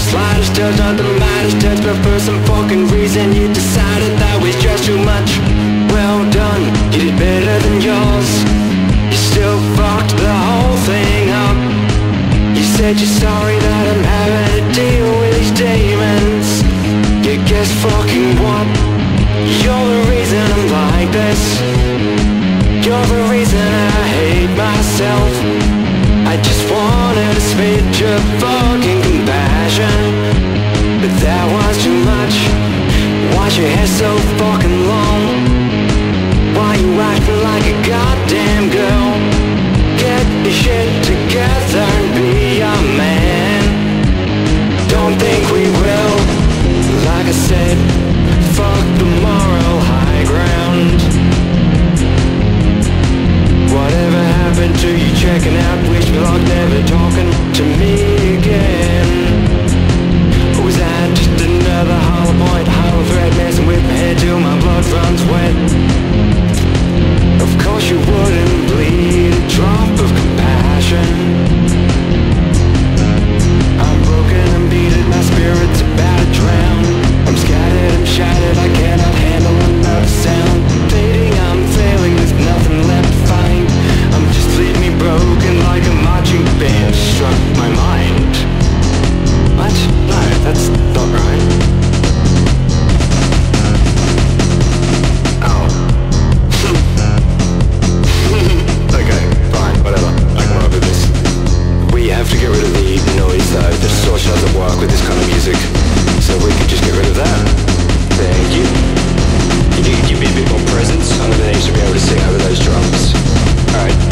slightest touch, not the lightest But for some fucking reason. You decided that was just too much. Well done, you did better than yours. You still fucked the whole thing up. You said you're sorry that I'm having to deal with these demons. You guess fucking what? You're the reason I'm like this. You're the reason I hate myself I just wanted a speech of fucking compassion But that was too much Why's your hair so fucking long? Why you acting like a goddamn girl? Get your shit to get rid of the noise though. The distortion doesn't work with this kind of music. So we could just get rid of that. Thank you. If you could give me a bit more presence, I'm gonna need to be able to sing over those drums. Alright,